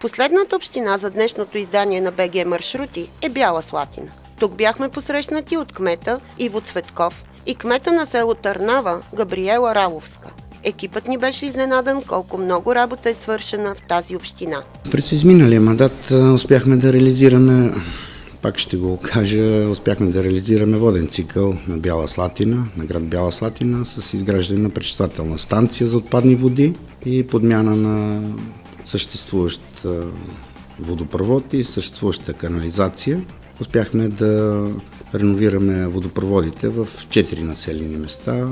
Последната община за днешното издание на БГ Маршрути е Бяла Слатина. Тук бяхме посрещнати от кмета Иво Цветков и кмета на село Търнава Габриела Раловска. Екипът ни беше изненадан колко много работа е свършена в тази община. През изминалия мандат успяхме да реализираме, пак ще го кажа, успяхме да реализираме воден цикъл на Бяла Слатина, на град Бяла Слатина, с изграждане на пречиствателна станция за отпадни води и подмяна на съществуващ водопровод и съществуваща канализация. Успяхме да реновираме водопроводите в 4 населени места.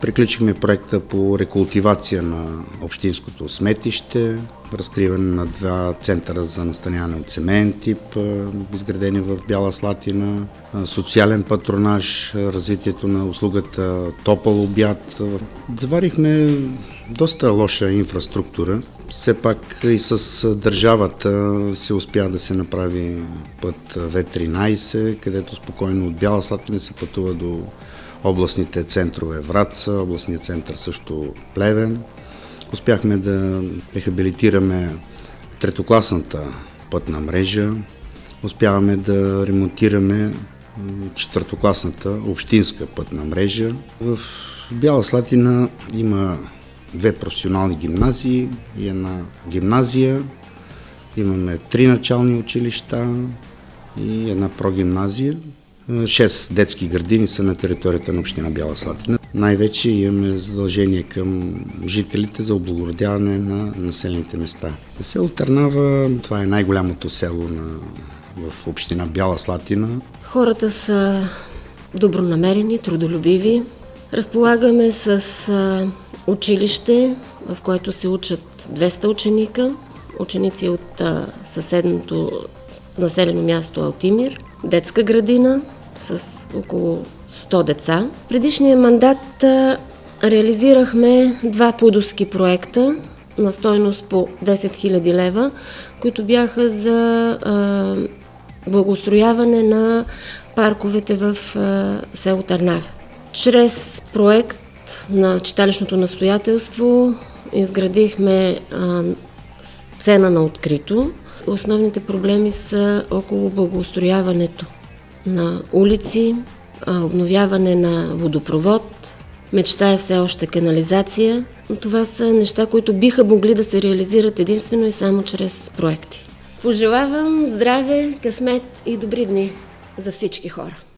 Приключихме проекта по рекултивация на общинското сметище, разкриване на два центъра за настаняване от семейен тип, изградени в Бяла Слатина, социален патронаж, развитието на услугата топъл обяд. Заварихме доста лоша инфраструктура. Все пак и с държавата се успя да се направи път В-13, където спокойно от Бяла Слатина се пътува до областните центрове Враца, областния център също Плевен. Успяхме да рехабилитираме третокласната пътна мрежа, успяваме да ремонтираме четвъртокласната общинска пътна мрежа. В Бяла Слатина има две професионални гимназии и една гимназия. Имаме три начални училища и една прогимназия. Шест детски градини са на територията на община Бяла Слатина. Най-вече имаме задължение към жителите за облагородяване на населените места. Село Търнава, това е най-голямото село на, в община Бяла Слатина. Хората са добронамерени, трудолюбиви. Разполагаме с училище, в което се учат 200 ученика, ученици от съседното населено място Алтимир, детска градина с около 100 деца. В предишния мандат реализирахме два плодовски проекта на стойност по 10 000 лева, които бяха за благоустрояване на парковете в село Търнава. Чрез проект на читалищното настоятелство изградихме а, сцена на открито. Основните проблеми са около благоустрояването на улици, обновяване на водопровод, мечта е все още канализация, но това са неща, които биха могли да се реализират единствено и само чрез проекти. Пожелавам здраве, късмет и добри дни за всички хора.